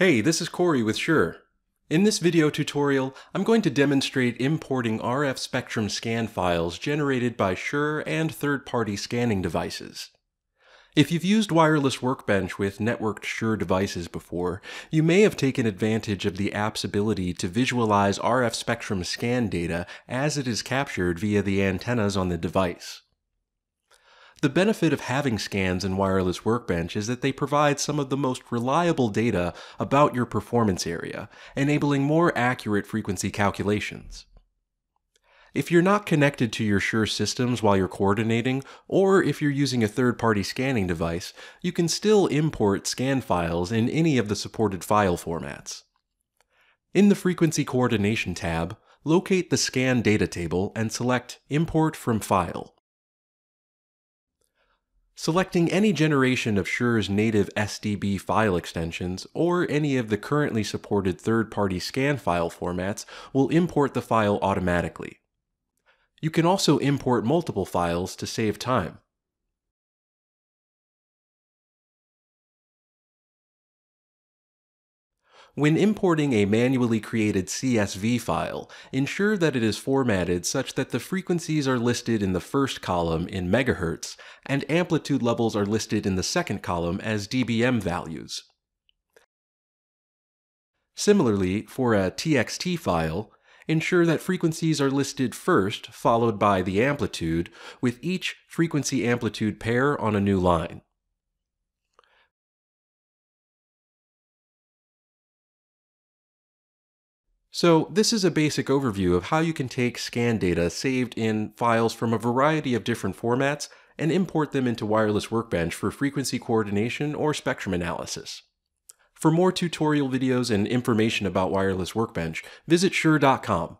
Hey, this is Corey with Shure. In this video tutorial, I'm going to demonstrate importing RF spectrum scan files generated by Shure and third-party scanning devices. If you've used Wireless Workbench with networked Shure devices before, you may have taken advantage of the app's ability to visualize RF spectrum scan data as it is captured via the antennas on the device. The benefit of having scans in Wireless Workbench is that they provide some of the most reliable data about your performance area, enabling more accurate frequency calculations. If you're not connected to your Shure systems while you're coordinating, or if you're using a third-party scanning device, you can still import scan files in any of the supported file formats. In the Frequency Coordination tab, locate the Scan Data table and select Import from File. Selecting any generation of Shure's native SDB file extensions or any of the currently supported third-party scan file formats will import the file automatically. You can also import multiple files to save time. When importing a manually created CSV file, ensure that it is formatted such that the frequencies are listed in the first column in megahertz and amplitude levels are listed in the second column as dBm values. Similarly, for a TXT file, ensure that frequencies are listed first followed by the amplitude, with each frequency amplitude pair on a new line. So this is a basic overview of how you can take scan data saved in files from a variety of different formats and import them into Wireless Workbench for frequency coordination or spectrum analysis. For more tutorial videos and information about Wireless Workbench, visit Shure.com.